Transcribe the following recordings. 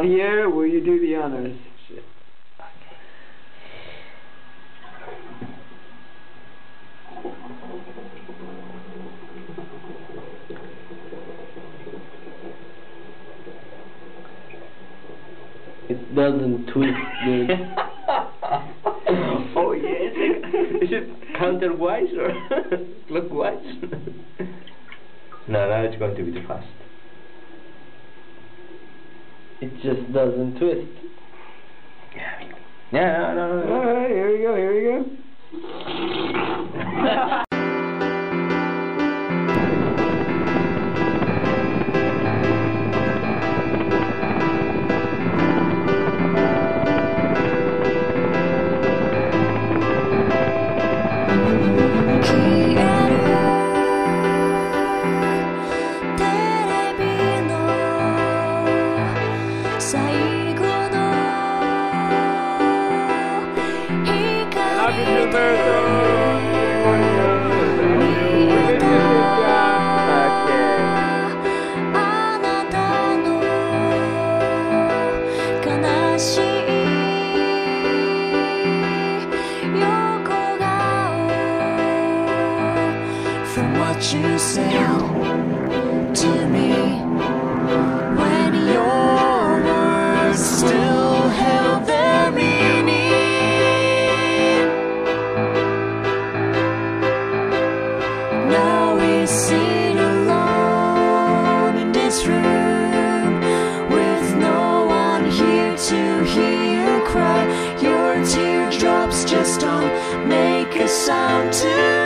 Here, will you do the honors? Shit. It doesn't twist, dude. oh yes. Is it counterwise or clockwise? no, now it's going to be too fast. It just doesn't twist. Yeah, yeah, no, no, no. Alright, here we go, here we go. From what you said to me don't make a sound to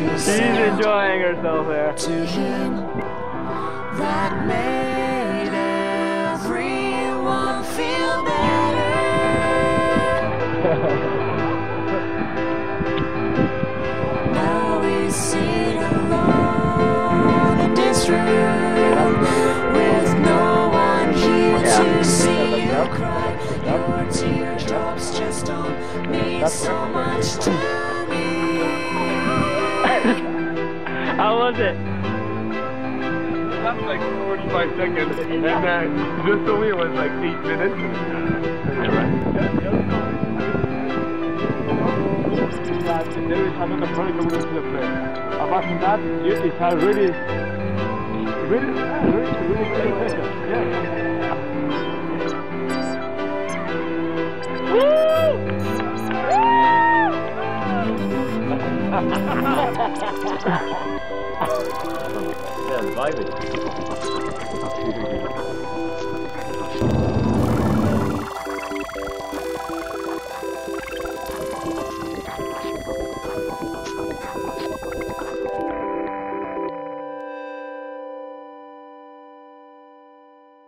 She's enjoying herself there. to him that made everyone feel better. now we sit alone in this room with no one here to see you cry. Your teardrops just don't mean so much to was it? That's like 45 seconds, and uh, just for me was like 8 minutes. There is another project we going to play. Apart from that, it is a really, really, really, really great session. Yeah.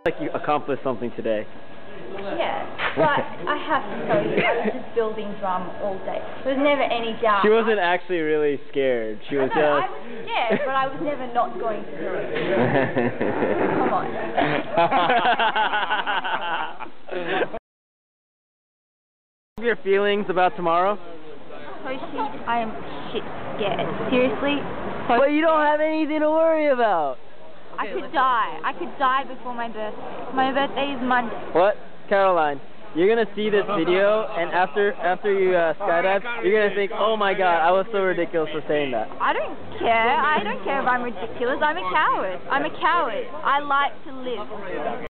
Like you accomplished something today. But I have to tell you, I was just building drum all day. There was never any doubt. She wasn't actually really scared. She was I know, I just. was scared, but I was never not going to do it. Come on. Your feelings about tomorrow? Hoshi, I am shit scared. Seriously, so But you don't have anything to worry about. I could die. I could die before my birthday. My birthday is Monday. What? Caroline, you're gonna see this video, and after after you uh, skydive, you're gonna think, oh my god, I was so ridiculous for saying that. I don't care. I don't care if I'm ridiculous. I'm a coward. I'm a coward. I like to live.